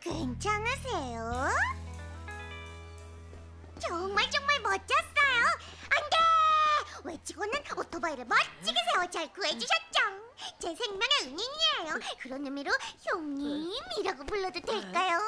괜찮으세요? 정말 정말 멋졌어요. 안 돼! 외치고는 오토바이를 멋지게 세워 잘 구해주셨죠. 제 생명의 은인이에요. 그런 의미로 형님이라고 불러도 될까요?